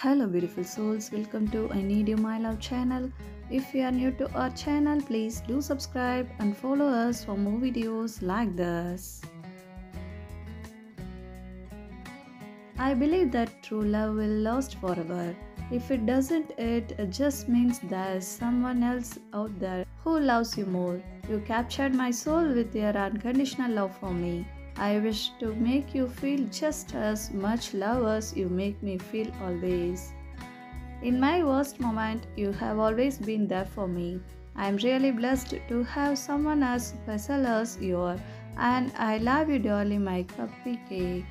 Hello, beautiful souls. Welcome to I Need You My Love channel. If you are new to our channel, please do subscribe and follow us for more videos like this. I believe that true love will last forever. If it doesn't, it just means there's someone else out there who loves you more. You captured my soul with your unconditional love for me. I wish to make you feel just as much love as you make me feel always. In my worst moment, you have always been there for me. I am really blessed to have someone as special as you are, and I love you dearly, my cupcake.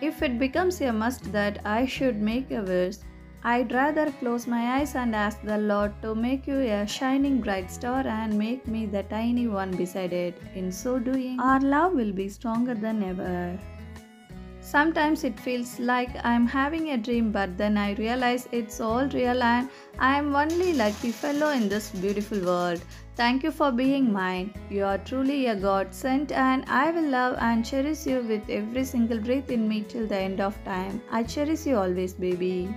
If it becomes a must that I should make a wish, I'd rather close my eyes and ask the Lord to make you a shining bright star and make me the tiny one beside it. In so doing, our love will be stronger than ever. Sometimes it feels like I'm having a dream, but then I realize it's all real and I'm only lucky fellow in this beautiful world. Thank you for being mine. You are truly a God sent, and I will love and cherish you with every single breath in me till the end of time. I cherish you always, baby.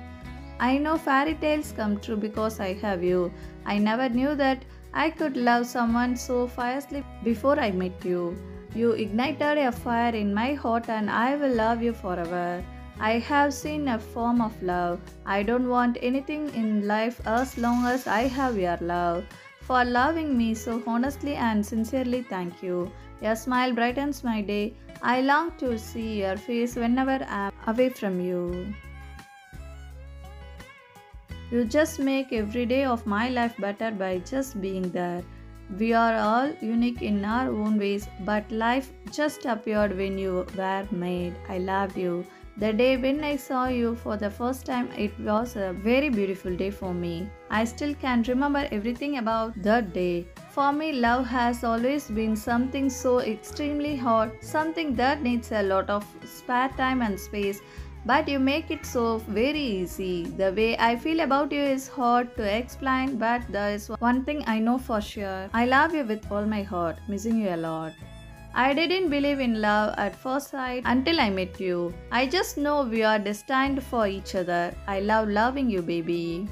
I know fairy tales come true because I have you. I never knew that I could love someone so fiercely before I met you. You ignited a fire in my heart and I will love you forever. I have seen a form of love. I don't want anything in life as long as I have your love. For loving me so honestly and sincerely, thank you. Your smile brightens my day. I long to see your face whenever I am away from you. You just make every day of my life better by just being there. We are all unique in our own ways, but life just appeared when you were made. I love you. The day when I saw you for the first time, it was a very beautiful day for me. I still can remember everything about that day. For me, love has always been something so extremely hot, something that needs a lot of spare time and space but you make it so very easy. The way I feel about you is hard to explain, but there is one thing I know for sure. I love you with all my heart, missing you a lot. I didn't believe in love at first sight until I met you. I just know we are destined for each other. I love loving you, baby.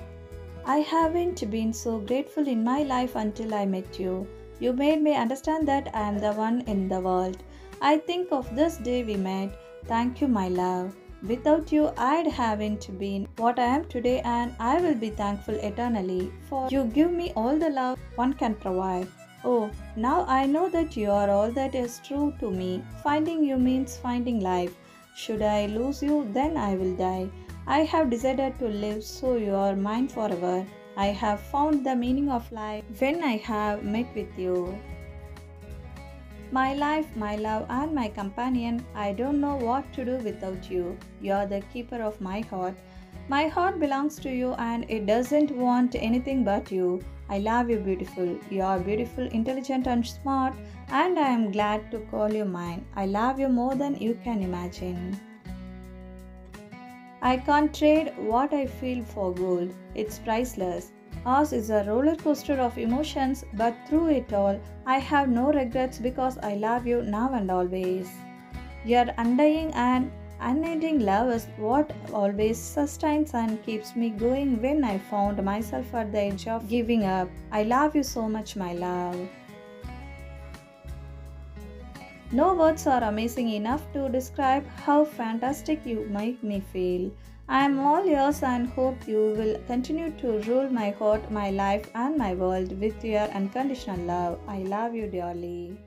I haven't been so grateful in my life until I met you. You made me understand that I am the one in the world. I think of this day we met. Thank you, my love. Without you, I'd haven't been what I am today, and I will be thankful eternally for you give me all the love one can provide. Oh, now I know that you are all that is true to me. Finding you means finding life. Should I lose you, then I will die. I have decided to live, so you are mine forever. I have found the meaning of life when I have met with you. My life, my love, and my companion, I don't know what to do without you. You are the keeper of my heart. My heart belongs to you and it doesn't want anything but you. I love you, beautiful. You are beautiful, intelligent, and smart, and I am glad to call you mine. I love you more than you can imagine. I can't trade what I feel for gold, it's priceless. Ours is a roller coaster of emotions, but through it all, I have no regrets because I love you now and always. Your undying and unending love is what always sustains and keeps me going when I found myself at the edge of giving up. I love you so much, my love. No words are amazing enough to describe how fantastic you make me feel. I am all yours and hope you will continue to rule my heart, my life, and my world with your unconditional love. I love you dearly.